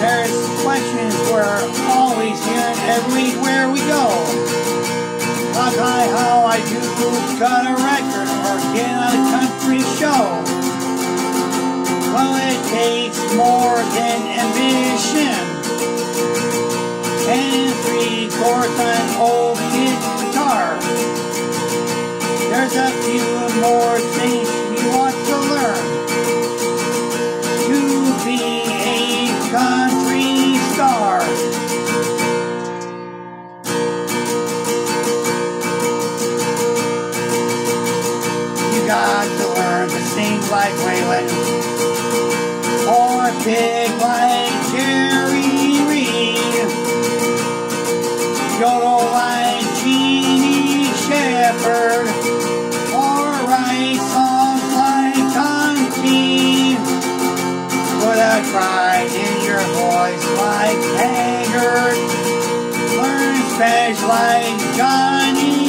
attractions we're always here everywhere we go. Like I, how I do cut a record or get a country show. Well, it takes more than ambition and three chords on old kid guitar. There's a few more or pick like Jerry Reed. Yodel like Jeannie Shepard or write songs like Conti. Put a cry in your voice like Haggard. Learn Spanish like Johnny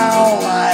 Growl like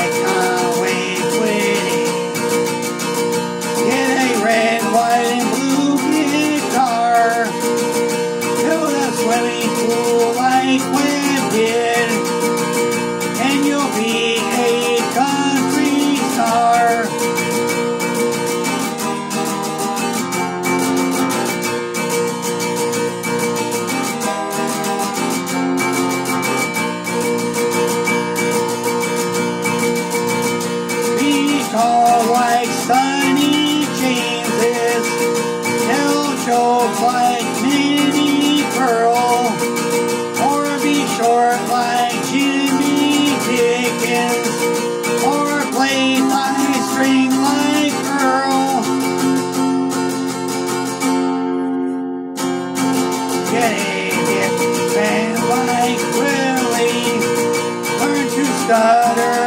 short like Jimmy Dickens. Or play string like Earl. Get hip band like Willie. Learn to stutter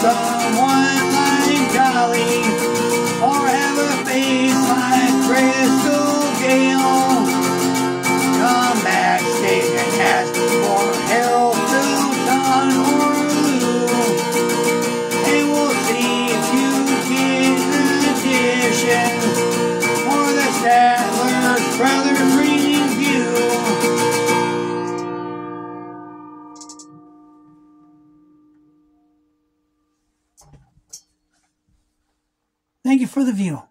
someone like Dolly, or have a face like Crystal Thank you for the view.